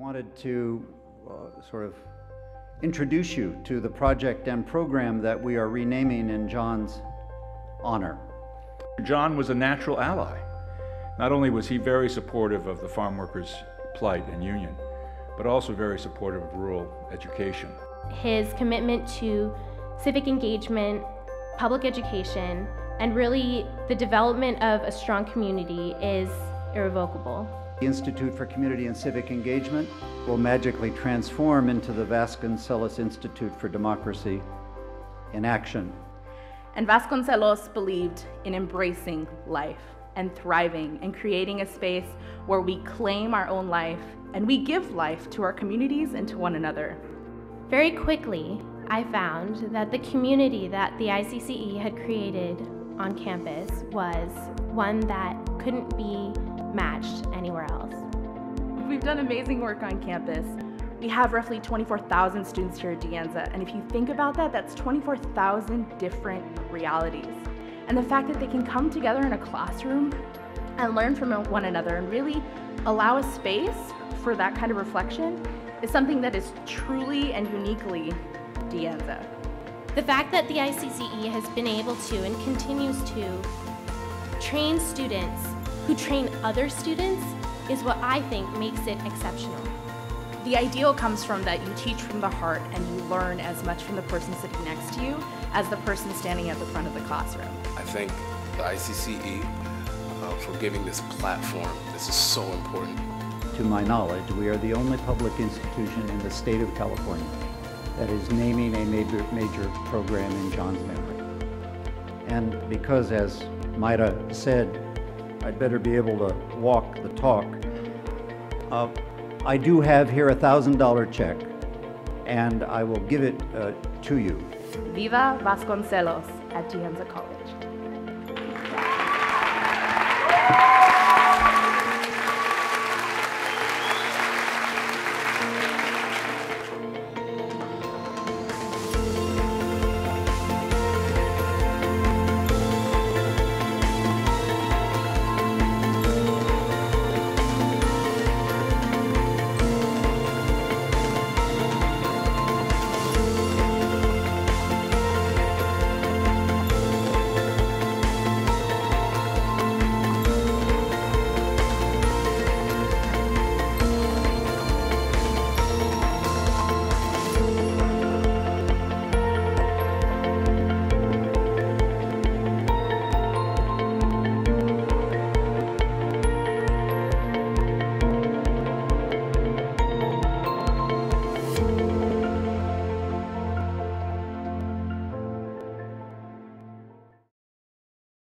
wanted to uh, sort of introduce you to the project and program that we are renaming in John's honor. John was a natural ally. Not only was he very supportive of the farm workers' plight and union, but also very supportive of rural education. His commitment to civic engagement, public education, and really the development of a strong community is irrevocable. The Institute for Community and Civic Engagement will magically transform into the Vasconcellos Institute for Democracy in Action. And Vasconcellos believed in embracing life and thriving and creating a space where we claim our own life and we give life to our communities and to one another. Very quickly, I found that the community that the ICCE had created on campus was one that couldn't be matched anywhere else. We've done amazing work on campus. We have roughly 24,000 students here at De Anza, and if you think about that, that's 24,000 different realities. And the fact that they can come together in a classroom and learn from one another and really allow a space for that kind of reflection is something that is truly and uniquely De Anza. The fact that the ICCE has been able to and continues to train students who train other students is what I think makes it exceptional. The ideal comes from that you teach from the heart and you learn as much from the person sitting next to you as the person standing at the front of the classroom. I thank the ICCE uh, for giving this platform. This is so important. To my knowledge, we are the only public institution in the state of California that is naming a major, major program in John's memory. And because, as Mayra said, I'd better be able to walk the talk. Uh, I do have here a $1,000 check, and I will give it uh, to you. Viva Vasconcellos at De Anza College.